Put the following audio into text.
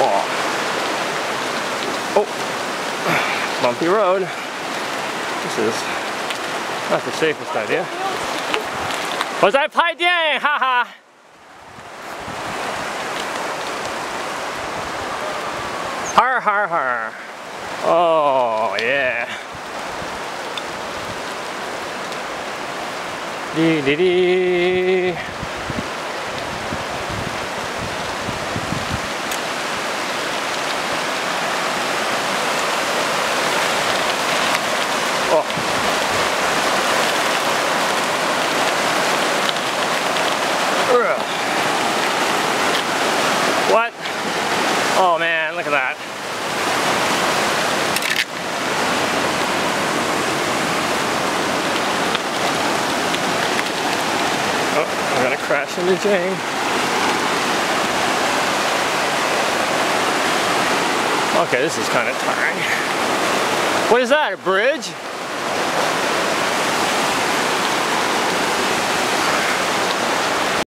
Oh. Oh. Bumpy road. This is not the safest idea. 我在拍电影，哈哈。Har har har. Oh yeah. Dee dee dee. Oh. What? Oh man, look at that. Oh, I'm gonna crash into Jane. Okay, this is kind of tiring. What is that, a bridge?